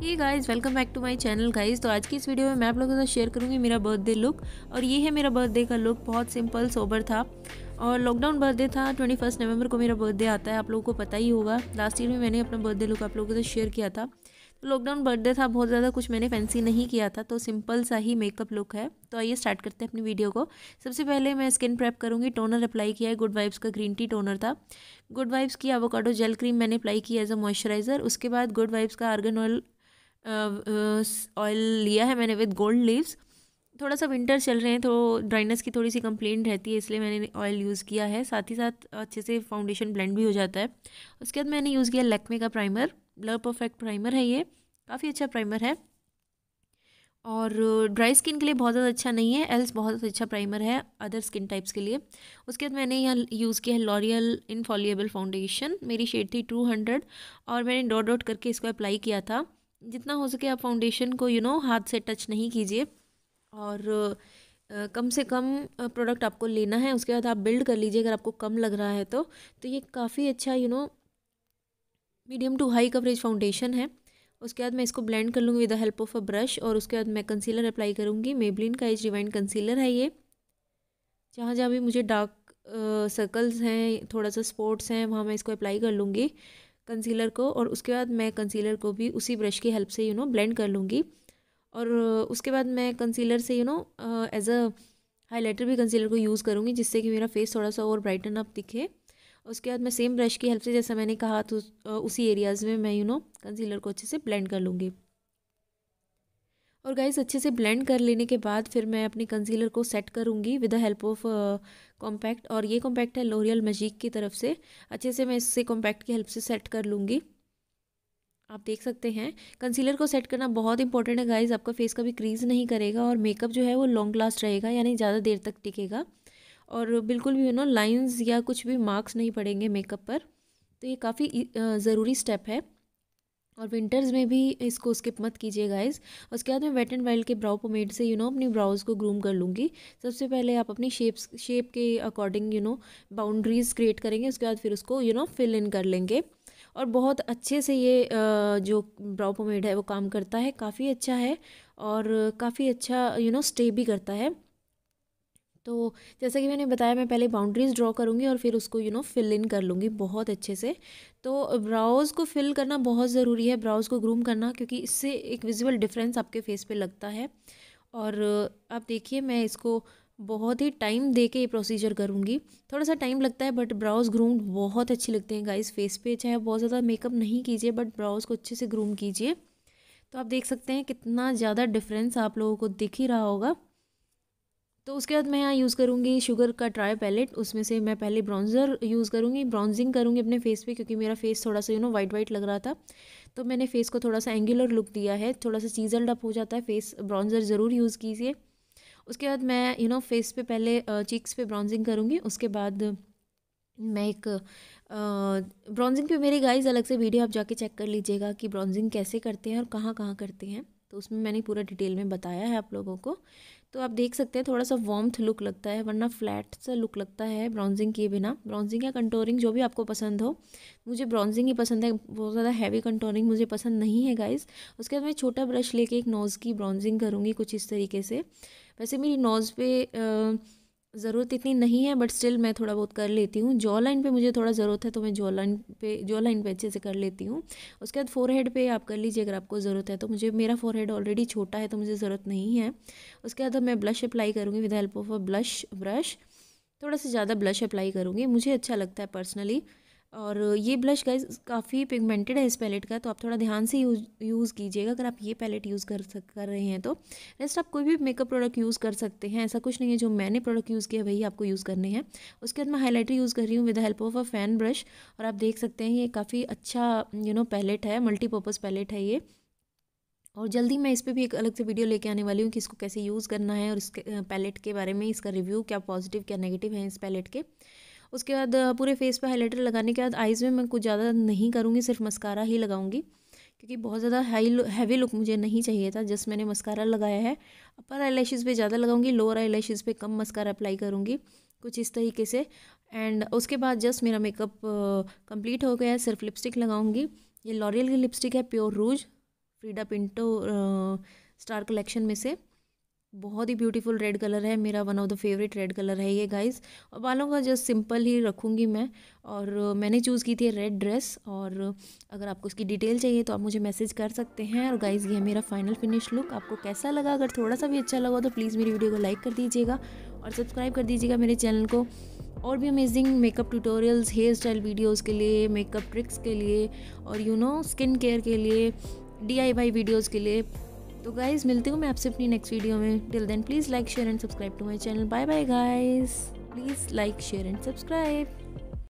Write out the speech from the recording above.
Guys welcome back to my channel guys तो आज की इस वीडियो में मैं आप लोगों के साथ शेयर करूँगी मेरा बर्थडे लुक और ये है मेरा बर्थडे का लुक बहुत सिंपल सोबर था. और लॉकडाउन बर्थडे था ट्वेंटी फ़र्स्ट नवंबर को मेरा बर्थडे आता है, आप लोगों को पता ही होगा. लास्ट ईयर में मैंने अपना बर्थडे लुक आप लोगों के साथ शेयर किया था. तो लॉकडाउन बर्थडे था, बहुत ज़्यादा कुछ मैंने फैंसी नहीं किया था तो सिंपल सा ही मेकअप लुक है. तो आइए स्टार्ट करते हैं अपनी वीडियो को. सबसे पहले मैं स्किन प्रेप करूँगी टोनर अप्लाई किया है गुड वाइब्स का ग्रीन टी टोनर था. गुड वाइब्स की एवोकाडो जेल क्रीम मैंने अप्लाई की एज अ मॉइस्चराइज़र उसके बाद गुड वाइब्स का आर्गन ऑयल ऑयल लिया है मैंने विद गोल्ड लीव्स थोड़ा सा विंटर चल रहे हैं तो ड्राइनेस की थोड़ी सी कंप्लेंट रहती है, इसलिए मैंने ऑयल यूज़ किया है. साथ ही साथ अच्छे से फाउंडेशन ब्लेंड भी हो जाता है. उसके बाद मैंने यूज़ किया लेकमे का प्राइमर ब्लर परफेक्ट प्राइमर है ये. काफ़ी अच्छा प्राइमर है. और ड्राई स्किन के लिए बहुत ज़्यादा अच्छा नहीं है एल्स बहुत अच्छा प्राइमर है अदर स्किन टाइप्स के लिए. उसके बाद मैंने यहाँ यूज़ किया है लॉरियल इनफॉलिएबल फाउंडेशन मेरी शेड थी टू हंड्रेड और मैंने डॉट डॉट करके इसको अप्लाई किया था. जितना हो सके आप फाउंडेशन को यू नो हाथ से टच नहीं कीजिए। और Uh, कम से कम प्रोडक्ट आपको लेना है उसके बाद आप बिल्ड कर लीजिए अगर आपको कम लग रहा है तो। तो ये काफ़ी अच्छा you know medium to high coverage foundation है। उसके बाद मैं इसको ब्लेंड कर लूँगी with the help of a brush और उसके बाद मैं कंसीलर अप्लाई करूँगी। मेबलिन का एज रिवाइंड कंसीलर है ये। जहाँ जहाँ भी मुझे डार्क सर्कल्स हैं थोड़ा सा स्पॉट्स हैं वहाँ मैं इसको अप्लाई कर लूँगी। कंसीलर को और उसके बाद मैं कंसीलर को भी उसी ब्रश की हेल्प से यू नो ब्लेंड कर लूँगी। और उसके बाद मैं कंसीलर से you know as a highlighter भी कंसीलर को यूज़ करूँगी, जिससे कि मेरा फेस थोड़ा सा और ब्राइटन अप दिखे। उसके बाद मैं सेम ब्रश की हेल्प से, जैसा मैंने कहा तो उसी एरियाज़ में मैं यू नो कंसीलर को अच्छे से ब्लेंड कर लूँगी। और गाइस अच्छे से ब्लेंड कर लेने के बाद फिर मैं अपने कंसीलर को सेट करूँगी with the help of compact और ये कॉम्पैक्ट है लोरियल मजीक की तरफ़ से। अच्छे से मैं इससे कॉम्पैक्ट की हेल्प से सेट कर लूँगी। आप देख सकते हैं कंसीलर को सेट करना बहुत इंपॉर्टेंट है गाइज़ आपका फेस का भी क्रीज नहीं करेगा और मेकअप जो है वो लॉन्ग लास्ट रहेगा, यानी ज़्यादा देर तक टिकेगा। और बिल्कुल भी यू नो लाइंस या कुछ भी मार्क्स नहीं पड़ेंगे मेकअप पर। तो ये काफ़ी ज़रूरी स्टेप है। और विंटर्स में भी इसको स्किप मत कीजिए गाइज़ उसके बाद मैं वेट एंड वाइल्ड के ब्राउ पोमेड से यू नो अपनी ब्राउज को ग्रूम कर लूँगी. सबसे पहले आप अपनी शेप्स शेप के according you know boundaries create करेंगे. उसके बाद फिर उसको यू नो फिल इन कर लेंगे. और बहुत अच्छे से ये जो ब्राउ पोमेड है वो काम करता है. काफ़ी अच्छा है और काफ़ी अच्छा यू नो स्टे भी करता है. तो जैसा कि मैंने बताया, मैं पहले बाउंड्रीज ड्रॉ करूँगी और फिर उसको यू नो फिल इन कर लूँगी बहुत अच्छे से। तो ब्राउज़ को फिल करना बहुत ज़रूरी है ब्राउज़ को ग्रूम करना, क्योंकि इससे एक विजुअल डिफरेंस आपके फेस पे लगता है। और आप देखिए, मैं इसको बहुत ही टाइम दे के ये प्रोसीजर करूँगी। थोड़ा सा टाइम लगता है बट ब्राउज़ ग्रूम बहुत अच्छी लगते हैं गाइस फेस पे। चाहे बहुत ज़्यादा मेकअप नहीं कीजिए बट ब्राउज़ को अच्छे से ग्रूम कीजिए। तो आप देख सकते हैं कितना ज़्यादा डिफरेंस आप लोगों को दिख ही रहा होगा। तो उसके बाद मैं यहाँ यूज़ करूँगी शुगर का ट्राई पैलेट उसमें से मैं पहले ब्राउज़र यूज़ करूँगी। ब्राउजिंग करूँगी अपने फेस पे क्योंकि मेरा फेस थोड़ा सा यू नो वाइट वाइट लग रहा था। तो मैंने फेस को थोड़ा सा एंगुलर लुक दिया है। थोड़ा सा चीजल्ड अप हो जाता है। फेस ब्राउज़र ज़रूर यूज़ कीजिए। उसके बाद मैं यू नो फेस पे पहले चीक्स पे ब्राउजिंग करूँगी। उसके बाद मैं एक ब्राउजिंग पे मेरी गाइस अलग से वीडियो आप जाके चेक कर लीजिएगा कि ब्राउजिंग कैसे करते हैं और कहाँ कहाँ करते हैं। तो उसमें मैंने पूरा डिटेल में बताया है आप लोगों को। तो आप देख सकते हैं थोड़ा सा वॉम्थ लुक लगता है, वरना फ्लैट सा लुक लगता है ब्राउजिंग किए बिना। ब्राउजिंग या कंटोरिंग जो भी आपको पसंद हो, मुझे ब्राउजिंग ही पसंद है, बहुत ज़्यादा हैवी कंटोरिंग मुझे पसंद नहीं है गाइज़ उसके बाद मैं छोटा ब्रश लेके एक नोज़ की ब्राउजिंग करूँगी कुछ इस तरीके से। वैसे मेरी नोज़ पे ज़रूरत इतनी नहीं है बट स्टिल मैं थोड़ा बहुत कर लेती हूँ। जॉ लाइन पर मुझे थोड़ा ज़रूरत है तो मैं जॉ लाइन पे जॉ लाइन पर अच्छे से कर लेती हूँ। उसके बाद फोर हेड पर आप कर लीजिए, अगर आपको ज़रूरत है तो मुझे, मेरा फोर हेड ऑलरेडी छोटा है तो मुझे ज़रूरत नहीं है। उसके बाद मैं ब्लश अप्लाई करूँगी with help of a blush brush थोड़ा सा ज़्यादा ब्लश अप्लाई करूँगी, मुझे अच्छा लगता है पर्सनली और ये ब्लश गाइज़ काफ़ी पिगमेंटेड है इस पैलेट का तो आप थोड़ा ध्यान से यूज़ यूज़ कीजिएगा अगर आप ये पैलेट यूज़ कर सक, कर रहे हैं तो। रेस्ट आप कोई भी मेकअप प्रोडक्ट यूज़ कर सकते हैं, ऐसा कुछ नहीं है जो मैंने प्रोडक्ट यूज़ किया, वही आपको यूज़ करने हैं। उसके बाद मैं हाईलाइटर यूज़ कर रही हूँ with help of a fan brush और आप देख सकते हैं ये काफ़ी अच्छा यू नो पैलेट है मल्टीपर्पज़ पैलेट है ये। और जल्दी मैं इस पर भी एक अलग से वीडियो लेके आने वाली हूँ कि इसको कैसे यूज़ करना है और इसके पैलेट के बारे में इसका रिव्यू क्या पॉजिटिव क्या नेगेटिव है इस पैलेट के। उसके बाद पूरे फेस पे हाइलाइटर लगाने के बाद आइज़ में मैं कुछ ज़्यादा नहीं करूँगी, सिर्फ़ मस्कारा ही लगाऊँगी, क्योंकि बहुत ज़्यादा हाई हैवी लुक मुझे नहीं चाहिए था जस्ट मैंने मस्कारा लगाया है। अपर आई लैशेज़ पे ज़्यादा लगाऊँगी लोअर आई लैशेज़ पे कम मस्कारा अप्लाई करूँगी, कुछ इस तरीके से। एंड उसके बाद जस्ट मेरा मेकअप कंप्लीट हो गया है, सिर्फ़ लिपस्टिक लगाऊँगी। ये लॉरियल की लिपस्टिक है pure rouge Freida Pinto star collection में से। बहुत ही ब्यूटीफुल रेड कलर है, मेरा one of the favourite red colour है ये गाइस और बालों का जस्ट सिंपल ही रखूँगी मैं. और मैंने चूज़ की थी रेड ड्रेस और अगर आपको इसकी डिटेल चाहिए तो आप मुझे मैसेज कर सकते हैं. और गाइस ये मेरा फाइनल फिनिश लुक आपको कैसा लगा? अगर थोड़ा सा भी अच्छा लगा तो प्लीज़ मेरी वीडियो को लाइक कर दीजिएगा और सब्सक्राइब कर दीजिएगा मेरे चैनल को. और भी amazing makeup tutorials hair style videos के लिए मेकअप ट्रिक्स के लिए और यू नो स्किन केयर के लिए डी आई वीडियोज़ के लिए. तो गाइज़ मिलती हूँ मैं आपसे अपनी नेक्स्ट वीडियो में. Till then please like share and subscribe to my channel bye bye guys please like share and subscribe